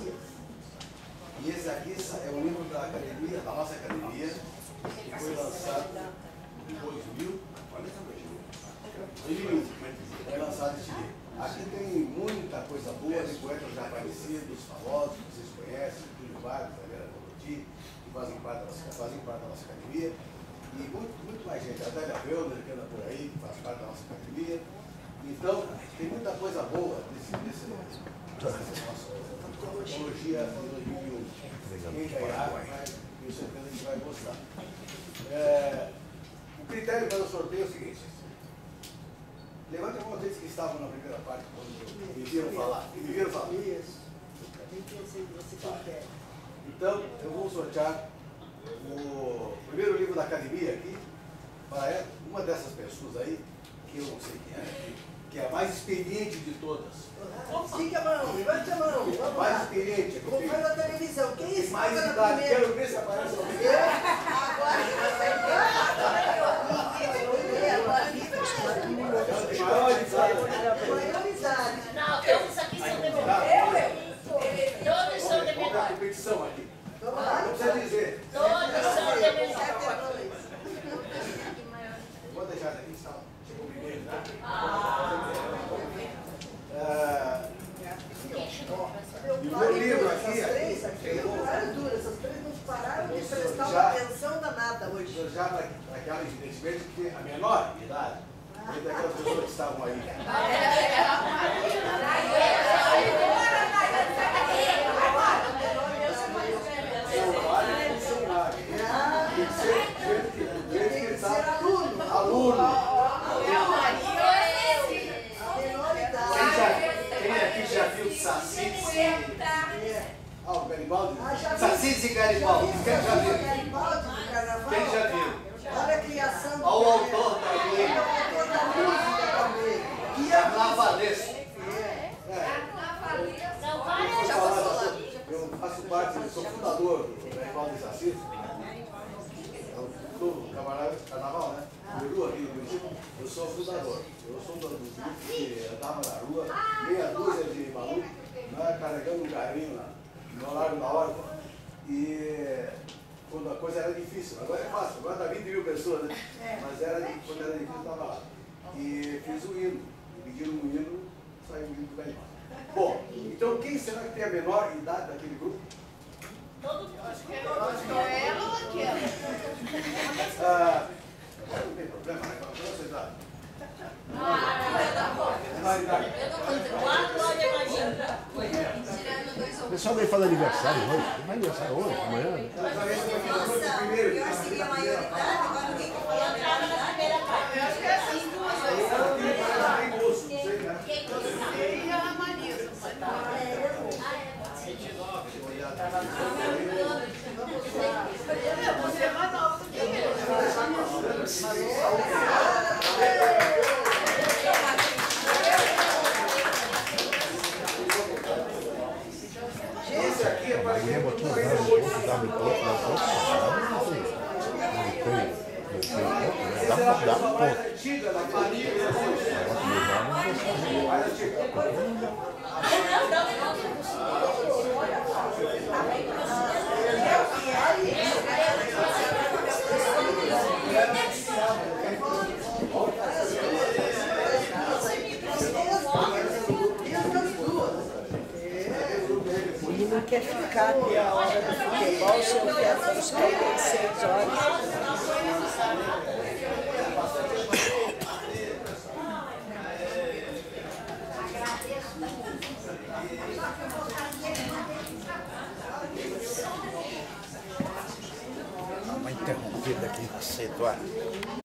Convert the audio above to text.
E esse aqui é um livro da academia, da nossa academia, que foi lançado em 2000. Olha essa coisa. 2001. Foi lançado esse livro. Aqui tem muita coisa boa de poetas já aparecidos, famosos, que vocês conhecem, Túlio Vargas, a Vera Coroti, que fazem parte, da nossa, fazem parte da nossa academia. E muito, muito mais gente. A Adélia Velder, que anda por aí, que faz parte da nossa academia. Então, tem muita coisa boa nesse, nossa de 2001. Quem ganhar, vai, tenho certeza que vai gostar. É, o critério para o sorteio é o seguinte. Levante a mão aqueles que estavam na primeira parte, quando me viram falar. Me viram falar. Isso. Quer. Então, eu vou sortear o primeiro livro da academia aqui, para uma dessas pessoas aí, que eu não sei quem é, mais experiente de todas. Estica a mão, levante a mão. Vamos Mais lá. experiente, Vou fazer na televisão. Quem é esse mais cara primeiro? quero ver se aparece alguém. Maior de idade. Maioridade. Não, todos aqui são de menor. Todos são de Vamos para a menor. competição aqui. Vamos Não lá. precisa dizer. Todos são de menor. Sete a dois. Vou deixar essa aqui, está. Chegou primeiro, né? É, Meu E o pai, meu livro essas aqui, três aqui, chegou. pararam duras. Essas três não pararam de prestar Já- uma atenção danada hoje. eu aquela evidentemente que a menor idade, foi daquelas pessoas que estavam aí. Saci? Ah? Ah, e Garibaldi. Quem já viu? Quem já viu? Olha a criação do Olha o cara. autor da lei. o Carnavalesco. é. Eu faço parte, eu sou fundador do Garibaldi Sacis. Eu sou do camarada carnaval, né? Aqui no município. Eu sou fundador. Eu sou um dos grupos que andava na rua, meia dúzia de malucos, né, carregando um carrinho na, no horário da hora. E quando a coisa era difícil, agora é fácil, agora dá 20 mil pessoas, né? Mas era, quando era difícil, eu estava lá. E fiz o hino. E pediram um hino, saiu o hino do Garibaldi. Bom, então quem será que tem a menor idade daquele grupo? Todo mundo. Ah, não tem problema, né? Qual é a sua idade? Menor idade. Quatro horas imagina. Pessoal daí faz aniversário hoje. Vai aniversário hoje, amanhã? Nossa. Eu acho que seria a maioridade, agora ninguém quer falar a na primeira parte. Ela tem ela tem bolso, não sei, né? Quem conseguiu? Esse aqui é para quem Lembra tudo, né? Os outros dá ponto, dá ponto. Não tem. Não tem. Não tem ponto, né? Dá Essa é a ponto, dá pessoa mais ponto. antiga da família. Mais antiga. Ele não quer ficar até a hora do futebol, se eu quero buscar seis horas. Dá uma interrompida aqui, cedo, olha.